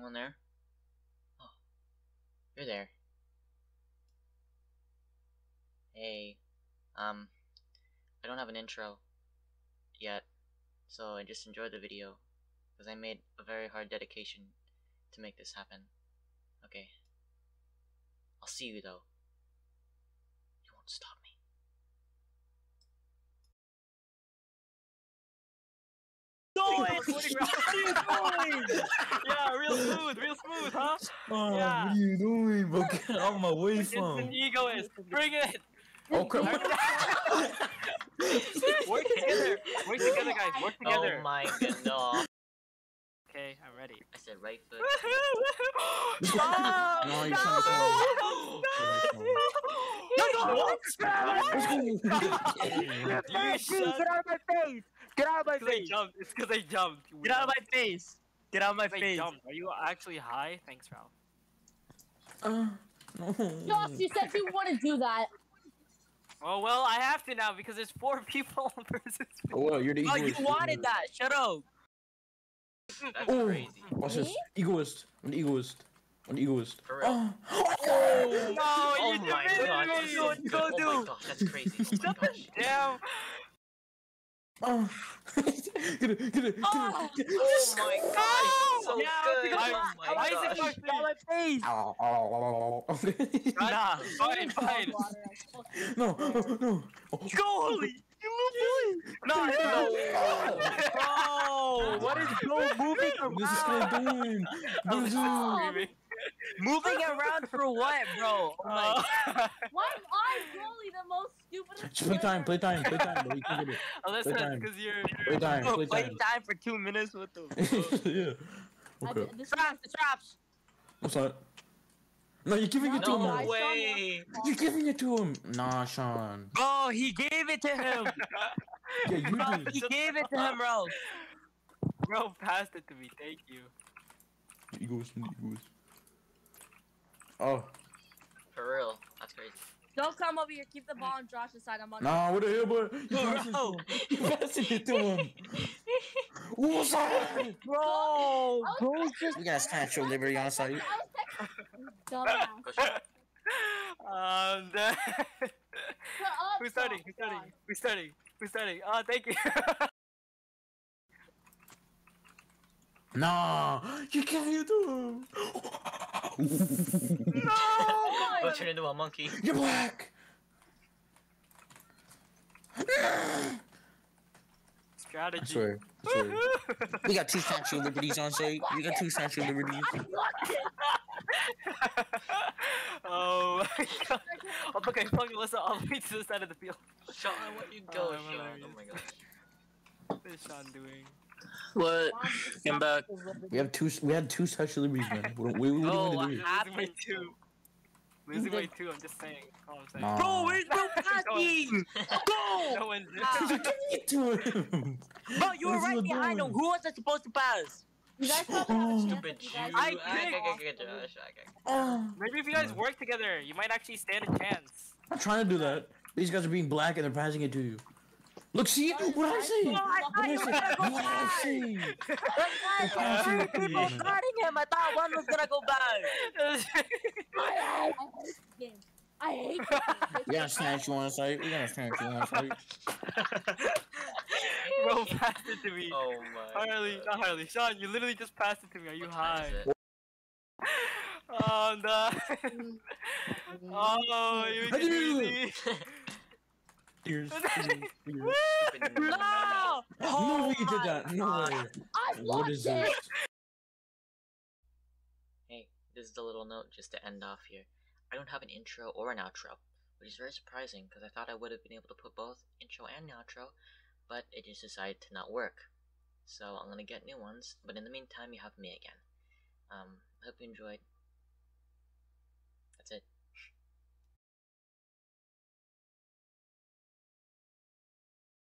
Someone there? Oh, you're there. Hey, um, I don't have an intro yet, so I just enjoyed the video because I made a very hard dedication to make this happen. Okay, I'll see you though. You won't stop me. yeah, real smooth, real smooth, huh? Oh, Yeah. what are you doing, bro? Get out of my way, It's an fam. egoist. Bring it. Oh, crap. Work together. Work together, guys. Work oh together. Oh my god, no. Okay, I'm ready. I said right foot. Stop! No, you're Stop! Let's go. You Dude, shut- get out of my face! Get out of my It's 'cause I face! jumped. It's because I jumped. you Get out of my face! Get out of my It's 'cause I face! jumped. Are you actually high? Thanks, Ralph. Uh, no. Josh, you said you wouldn't do that. Oh well, I have to now because there's four people versus. Oh, well, you're the Oh, you egoist. wanted that! Shut up! That's Oh, crazy. watch this. Egoist. I'm egoist. I'm egoist. For. Oh, Oh, No, Oh you my did god. it! that's Go so do, good. go Oh do. my gosh, that's crazy. Oh my gosh. Damn! Oh. get it, get it, get it. Oh. get it. Oh my gosh, so Yeah, good. I- Oh my why is it gosh. going Get my face! Ow. Nah, fine, fine. no, no, no. Go, Holy! You little boy! No, no. Bro! What is go moving This is around? what I'm doing. I'm This is. Moving around for what, bro? Oh my Uh, Why am I really the most stupidest? Just play time, play time, play time, bro. You can get Unless Play oh, that's because you're. Play time, Bro, play play time. time for two minutes with the yeah. Okay. did- this traps, the traps. What's that? No, you're giving it to No him. way. You're giving it to him. Nah, Sean. Bro, he gave it to him. Yeah, you Bro, did. he gave it to him, bro. Bro passed it to me. Thank you. Egoist, egoist. Oh, For real. That's crazy. Don't come over here. Keep the ball on Josh's side. I'm on. nah, what the hell, bro? You Bro. passing it to him. You passing it to him. What's that? Bro, bro, just We got Statue of Liberty on I site. Dumbass. Um, the- Who's starting? Who's starting? Who's starting? Who's starting? Oh, thank you. Nah, you giving it to him. Oh Go turn into a monkey. You're black. I Strategy. swear. I swear. We got two Statue of Liberties on site. We got two Statue of Liberties. oh my god. Oh, okay, fuck Melissa all the way to the side of the field. Sean, where you Oh, go, I'm Sean? hilarious. Oh my gosh. What is Sean doing? What? Come back. We have two. We had two Statue of Liberties, man. What, what, what, Oh, what do we do? I- Losing by two. Losing by two, I'm just saying. All I'm saying. Nah. Bro, where's no passing? No Go! one's Ah. You're it to him. Bro, you were right he behind him. Who was I supposed to pass? You guys probably have a Stupid if Jew. I Ah, did. okay, okay, okay, Josh, okay. Oh. Maybe if you guys work together, you might actually stand a chance. I'm trying to do that. These guys are being black and they're passing it to you. Look, see what did I say? No, I What thought did you I were gonna go What I back. say? Like, three people you. guarding him. I thought one was gonna go back. I hate this game. I hate this game. We got a statue on site. We got a statue on site. Bro, passed it to me. Oh my. Harley, not Harley. Sean, you literally just passed it to me. Are you What time high? is it? Oh no. oh, you I didn't do really. Ears. Stupid No! No way you did that. No way. I What want this. this? Hey, this is a little note just to end off here. I don't have an intro or an outro, which is very surprising because I thought I would have been able to put both intro and outro, but it just decided to not work. So I'm gonna get new ones, but in the meantime, you have me again. Um, hope you enjoyed.